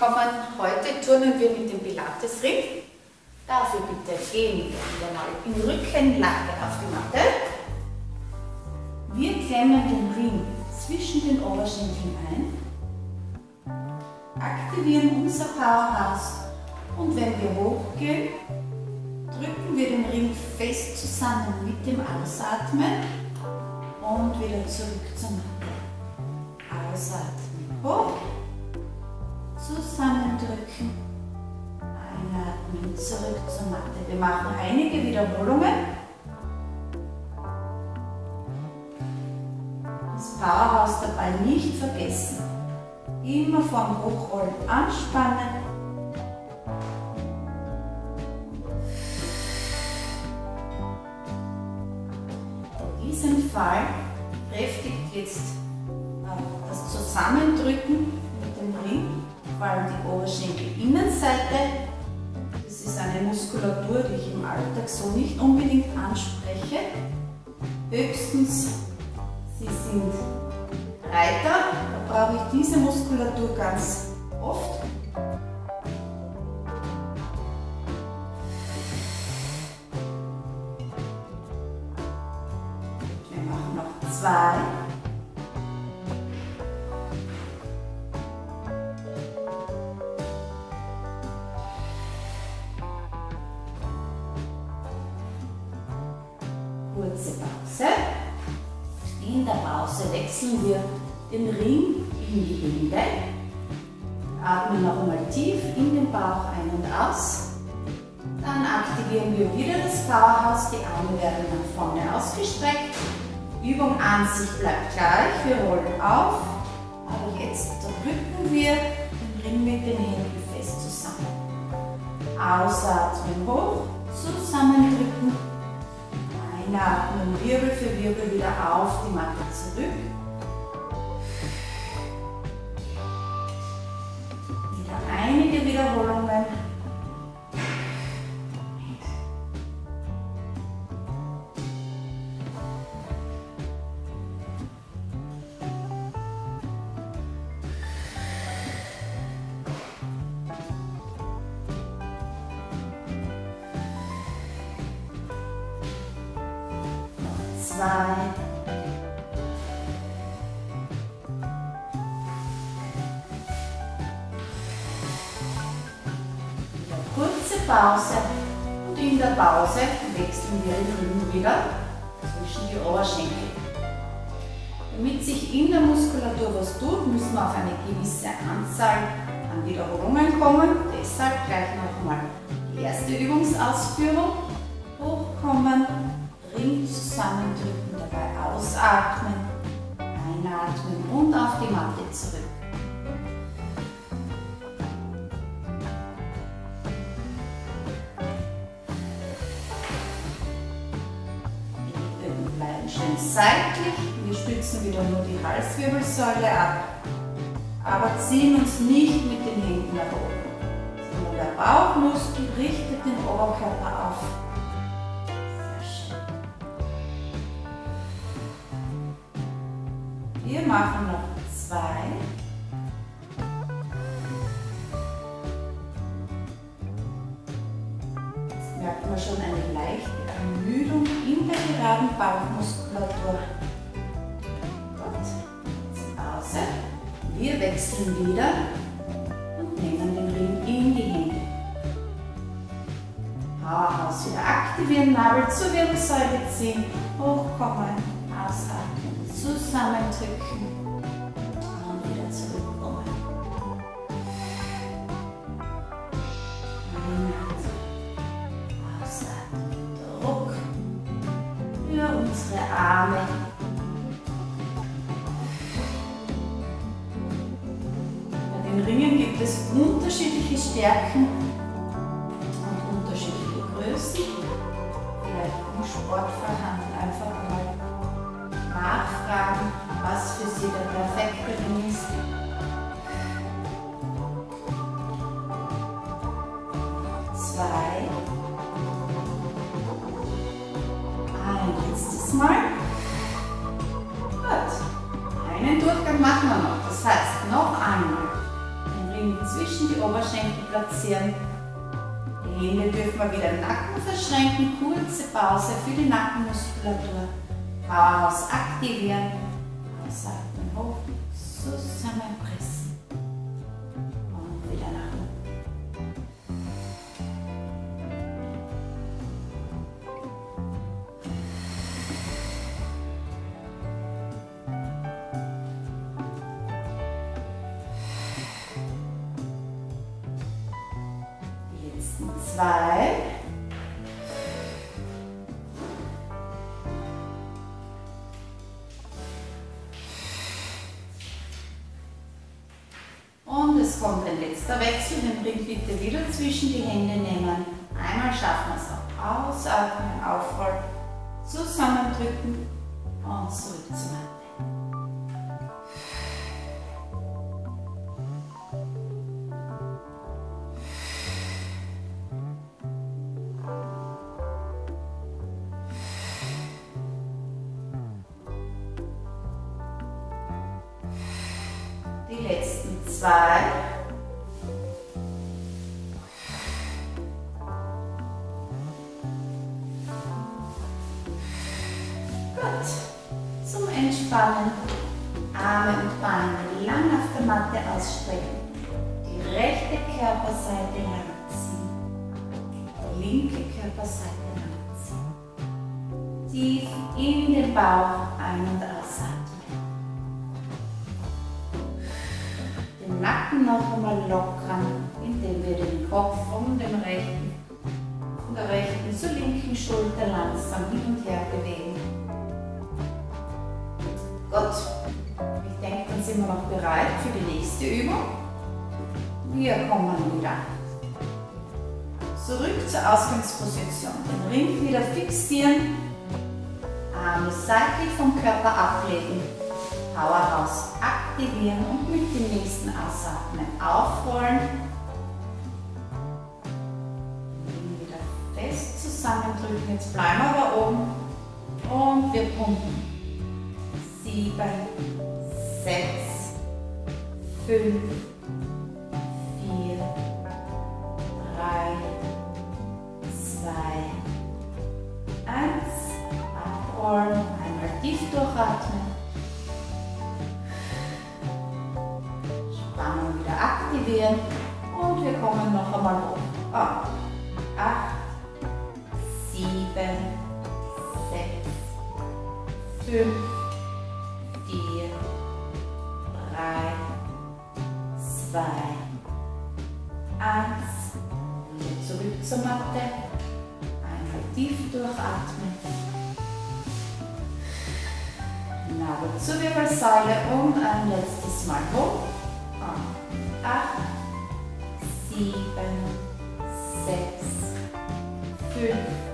willkommen. Heute turnen wir mit dem Pilates-Ring. Dafür bitte gehen wir mal in Rückenlage auf die Matte. Wir klemmen den Ring zwischen den Oberschenkeln ein, aktivieren unser Powerhouse und wenn wir hochgehen, drücken wir den Ring fest zusammen mit dem Ausatmen und wieder zurück zur Matte. Ausatmen, hoch machen einige Wiederholungen. Das Powerhouse dabei nicht vergessen. Immer vorm Hochrollen anspannen. In diesem Fall kräftigt jetzt äh, das Zusammendrücken mit dem Ring vor allem die Oberschenkelinnenseite. Ist eine Muskulatur, die ich im Alltag so nicht unbedingt anspreche. Höchstens, sie sind breiter, da brauche ich diese Muskulatur ganz oft. Wir machen noch zwei. Kurze Pause. In der Pause wechseln wir den Ring in die Hände. Atmen noch einmal tief in den Bauch ein und aus. Dann aktivieren wir wieder das Powerhouse. Die Arme werden nach vorne ausgestreckt. Übung an sich bleibt gleich. Wir rollen auf. Aber jetzt drücken wir den Ring mit den Händen fest zusammen. Ausatmen hoch, Einatmen, Wirbel für Wirbel wieder auf die Matte zurück. Wieder einige Wiederholungen. Zwei. Kurze Pause und in der Pause wechseln wir den Rücken wieder zwischen die Oberschenkel. Damit sich in der Muskulatur was tut, müssen wir auf eine gewisse Anzahl an Wiederholungen kommen. Deshalb gleich nochmal die erste Übungsausführung. Hochkommen, Ring zusammendrücken, dabei ausatmen, einatmen und auf die Matte zurück. Die Bögen bleiben schön seitlich, wir stützen wieder nur die Halswirbelsäule ab, aber ziehen uns nicht mit den Händen nach oben, sondern der Bauchmuskel richtet den Oberkörper auf. Wir machen noch zwei. Jetzt merkt man schon eine leichte Ermüdung in der geraden Bauchmuskulatur. Gut, jetzt Pause. Wir wechseln wieder und nehmen den Ring in die Hände. Powerhouse wieder aktivieren, Nabel zur Wirbelsäule ziehen, hochkommen, zusammendrücken und wieder zurückkommen. Einatmen, ausatmen, Druck für unsere Arme. Bei den Ringen gibt es unterschiedliche Stärken und unterschiedliche Größen. Vielleicht im Sportverband einfach nachfragen, was für Sie der perfekte Ring ist. Zwei. Ein letztes Mal. Gut. Einen Durchgang machen wir noch. Das heißt, noch einmal den Ring zwischen die Oberschenkel platzieren. Die Hände dürfen wir wieder im Nacken verschränken. Kurze Pause für die Nackenmuskulatur. Powerhouse aktivieren. Ausatmen hoch, zusammenpressen. Und wieder nach unten. Die zwei. Wechsel, den Ring bitte wieder zwischen die Hände nehmen. Einmal schaffen wir es auch. Ausatmen, aufrollen, zusammendrücken und zurück zum Ende. Die letzten zwei. Gut. Zum Entspannen. Arme und Beine lang auf der Matte ausstrecken. Die rechte Körperseite langziehen. Die linke Körperseite langziehen. Tief in den Bauch ein- und ausatmen. Den Nacken noch einmal lockern, indem wir den Kopf von dem rechten, von der rechten zur linken Schulter langsam hin und her bewegen. Gut, ich denke, dann sind wir noch bereit für die nächste Übung. Wir kommen wieder zurück zur Ausgangsposition. Den Ring wieder fixieren, Arme seitlich vom Körper ablegen. Powerhouse aktivieren und mit dem nächsten Ausatmen aufrollen. Wieder fest zusammendrücken. Jetzt bleiben wir aber oben und wir pumpen. 7, 6, 5, 4, 3, 2, 1. Abrollen, einmal tief durchatmen. Spannung wieder aktivieren und wir kommen noch einmal hoch. Ab. 8, 7, 6, 5, 2, 1. Wieder zurück zur Matte. Einmal tief durchatmen. Nabel zur Wirbelsäule und ein letztes Mal hoch. Und 8, 7, 6, 5,